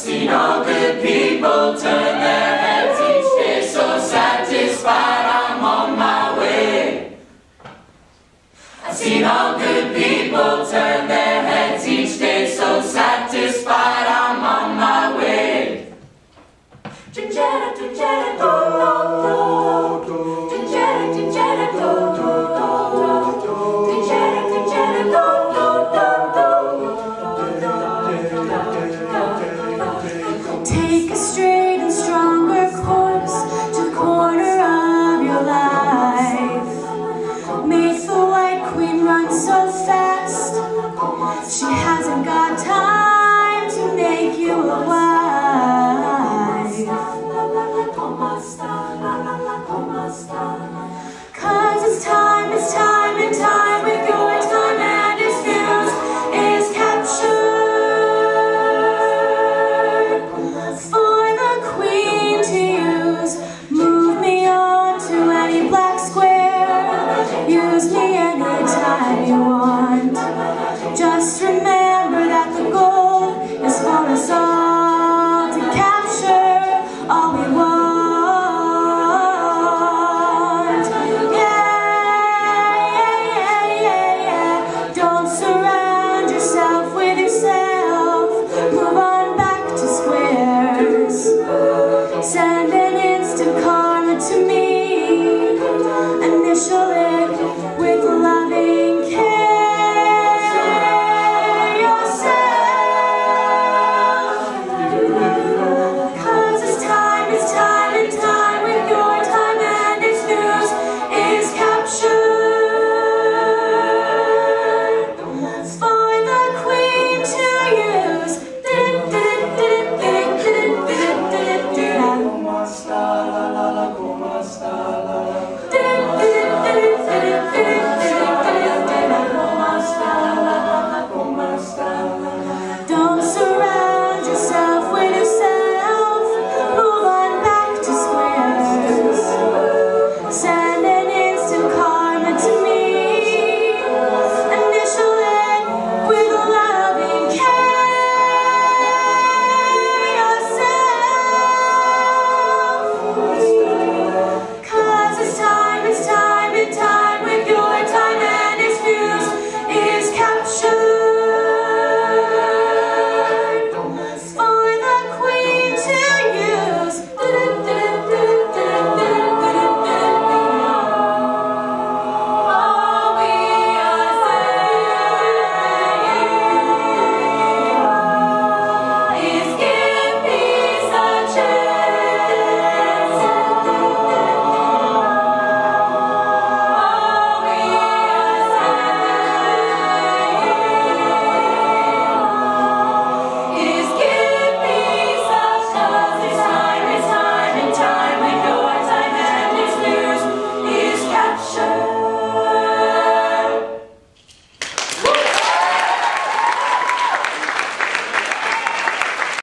seen all good people turn their heads each day, so satisfied I'm on my way. I've seen all good people turn their heads each day, so satisfied I'm on my way. Ginger, ginger, do, do, do. Do, Nossa.